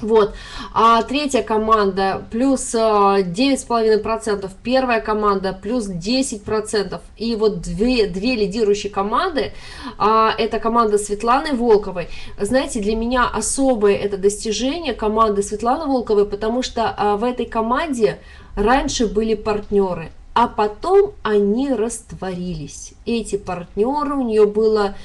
Вот, а третья команда плюс 9,5%, а, первая команда плюс 10%, и вот две, две лидирующие команды, а, это команда Светланы Волковой. Знаете, для меня особое это достижение команды Светланы Волковой, потому что а, в этой команде раньше были партнеры, а потом они растворились. Эти партнеры, у нее было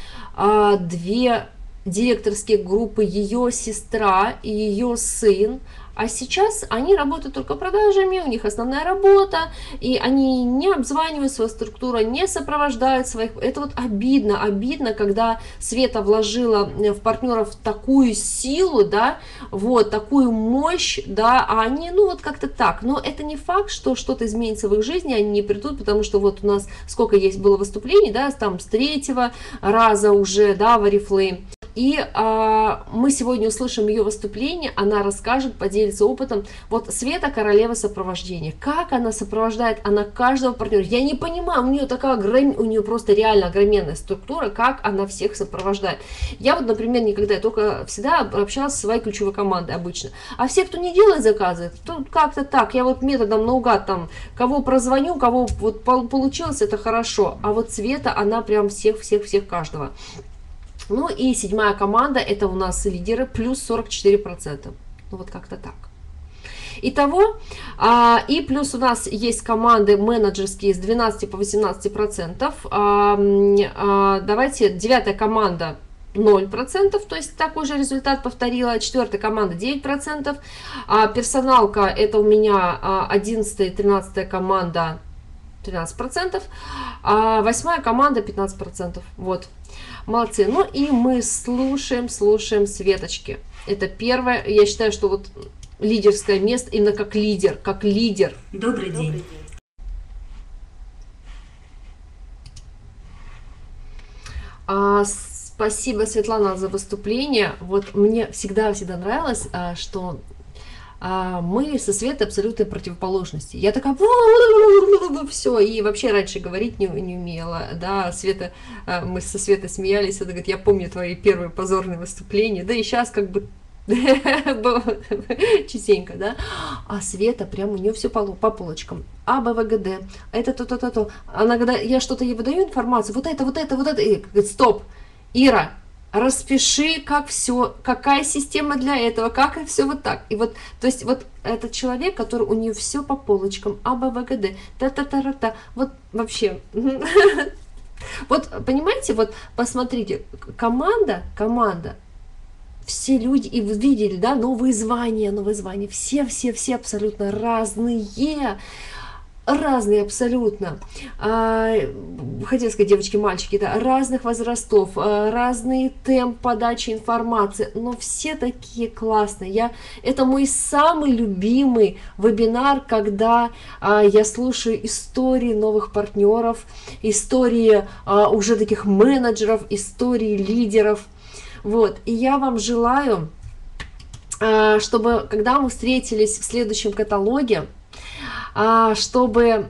две директорские группы ее сестра и ее сын, а сейчас они работают только продажами, у них основная работа, и они не обзванивают свою структуру, не сопровождают своих. Это вот обидно, обидно, когда Света вложила в партнеров такую силу, да, вот, такую мощь, да, а они, ну, вот как-то так. Но это не факт, что что-то изменится в их жизни, они не придут, потому что вот у нас сколько есть было выступлений, да, там с третьего раза уже, да, в Oriflame. И а, мы сегодня услышим ее выступление, она расскажет, поделится опытом. Вот Света королева сопровождения. Как она сопровождает, она каждого партнера. Я не понимаю, у нее такая огром... у нее просто реально огроменная структура, как она всех сопровождает. Я вот, например, никогда, я только всегда общалась с своей ключевой командой обычно. А все, кто не делает заказы, то как-то так, я вот методом наугад там, кого прозвоню, кого вот получилось, это хорошо. А вот Света, она прям всех-всех-всех каждого. Ну и седьмая команда, это у нас лидеры, плюс 44%. Ну вот как-то так. Итого, а, и плюс у нас есть команды менеджерские с 12 по 18 процентов. А, а, давайте, девятая команда 0%, то есть такой же результат повторила. Четвертая команда 9%. А, персоналка это у меня 11 и 13 команда 13%. А восьмая команда 15%. Вот. Молодцы. Ну и мы слушаем, слушаем Светочки. Это первое. Я считаю, что вот лидерское место именно как лидер, как лидер. Добрый день. А, спасибо, Светлана, за выступление. Вот мне всегда-всегда нравилось, а, что а мы со Светой абсолютной противоположности. Я такая, все, и вообще раньше говорить не, не умела, да, Света, мы со Светой смеялись, она говорит, я помню твои первые позорные выступления, да и сейчас как бы частенько, да, а Света прям у нее все по, по полочкам. А, Б, В, Г, Д, это то, то, то, то. Она, когда я что-то ей выдаю информацию, вот это, вот это, вот это, и говорит, стоп, Ира, распиши, как все, какая система для этого, как все вот так. И вот, то есть вот этот человек, который у нее все по полочкам, А, Б, В, Г, Д, та та та та та вот вообще. Вот, понимаете, вот посмотрите, команда, команда, все люди, и вы видели, да, новые звания, новые звания, все-все-все абсолютно разные, разные абсолютно, а, хотела сказать девочки, мальчики, да, разных возрастов, а, разный темп подачи информации, но все такие классные. Я, это мой самый любимый вебинар, когда а, я слушаю истории новых партнеров, истории уже таких менеджеров, истории лидеров. Вот, и я вам желаю, чтобы, когда мы встретились в следующем каталоге, чтобы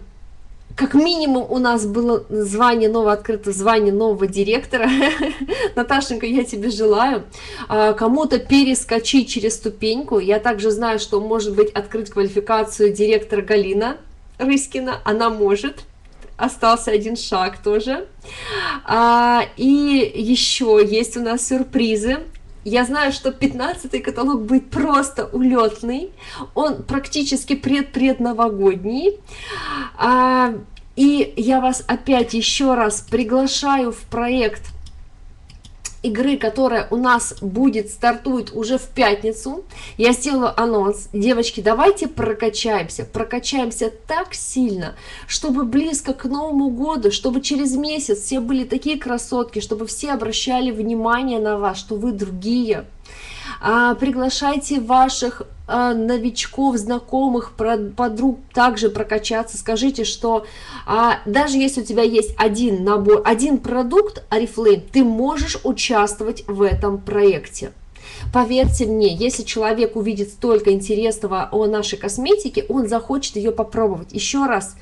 как минимум у нас было звание новое открыто, звание нового директора. Наташенька, я тебе желаю а, кому-то перескочить через ступеньку. Я также знаю, что может быть открыть квалификацию директора Галина Рыскина. Она может. Остался один шаг тоже. А, и еще есть у нас сюрпризы. Я знаю, что 15 каталог будет просто улетный, он практически предпредновогодний. А, и я вас опять еще раз приглашаю в проект игры, которая у нас будет, стартует уже в пятницу. Я сделаю анонс. Девочки, давайте прокачаемся. Прокачаемся так сильно, чтобы близко к Новому году, чтобы через месяц все были такие красотки, чтобы все обращали внимание на вас, что вы другие. А, приглашайте ваших а, новичков, знакомых, подруг также прокачаться. Скажите, что а, даже если у тебя есть один набор, один продукт Арифлейм, ты можешь участвовать в этом проекте. Поверьте мне, если человек увидит столько интересного о нашей косметике, он захочет ее попробовать. Еще раз,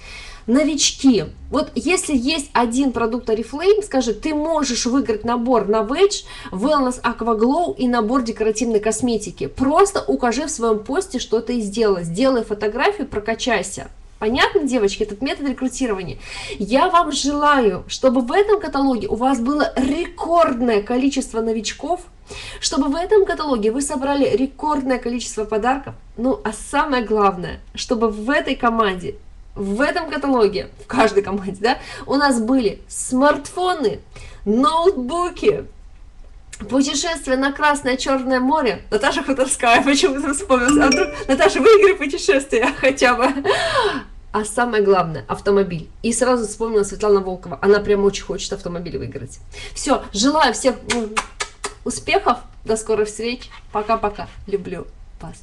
новички. Вот если есть один продукт Oriflame, скажи, ты можешь выиграть набор на Wedge, Wellness Aqua Glow и набор декоративной косметики. Просто укажи в своем посте, что ты сделала. Сделай фотографию, прокачайся. Понятно, девочки, этот метод рекрутирования. Я вам желаю, чтобы в этом каталоге у вас было рекордное количество новичков, чтобы в этом каталоге вы собрали рекордное количество подарков, ну а самое главное, чтобы в этой команде в этом каталоге, в каждой команде, да, у нас были смартфоны, ноутбуки, путешествие на Красное Черное море. Наташа Хуторская, почему-то вспомнилась. А вдруг Наташа, выиграй путешествие хотя бы. А самое главное, автомобиль. И сразу вспомнила Светлана Волкова. Она прям очень хочет автомобиль выиграть. Все, желаю всем успехов. До скорых встреч. Пока-пока. Люблю вас.